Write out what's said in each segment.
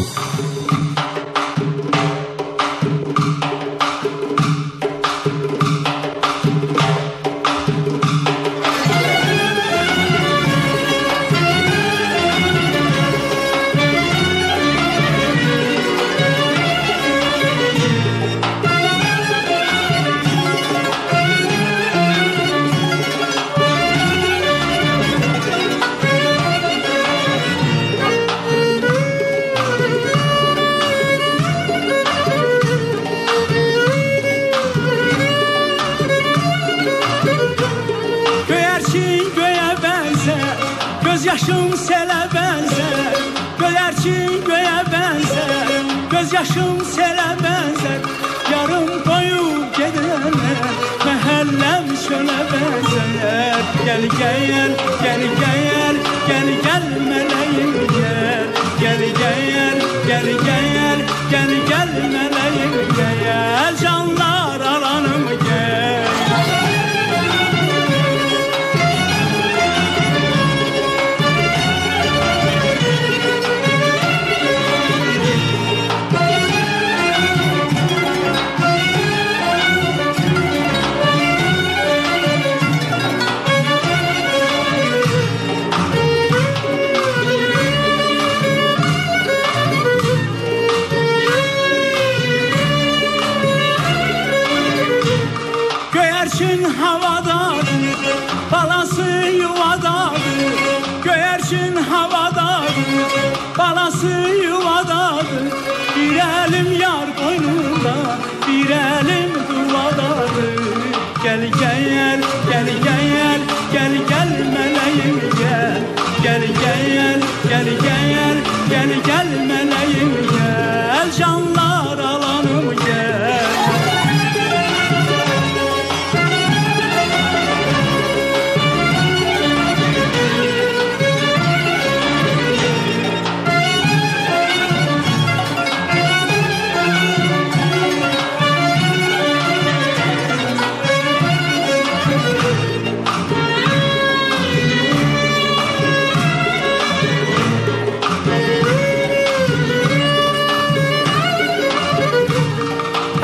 Duke. Göz yaşım selə bənzər Göyərçin göyə bənzər Göz yaşım selə bənzər Yarım doyub gedənlər Məhəlləm çölə bənzər Gəl gəl, gəl gəl, gəl gəl mələyim gəl Gəl gəl, gəl gəl Bir elim yar boynunda, bir elim duvadadır. Gel gel, gel gel, gel gel meleğim gel. Gel gel, gel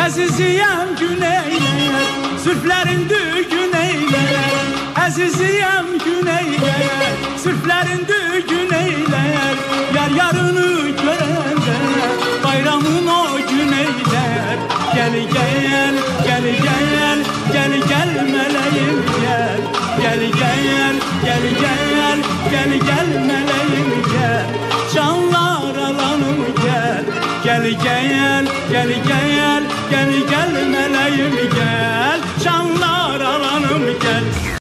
Əziziyəm güneylər, sürflərin dügün eylər. Əziziyəm güneylər, sürflərin dügün eylər. Yar yarını görəndə bayramın o güneylər. Gəl gəl, gəl gəl, gəl gəl mələyim gəl. Gəl gəl, gəl gəl, gəl gəl mələyim gəl. Canlar alanım gəl gel gel meleğim gel. Canlar alanım gel.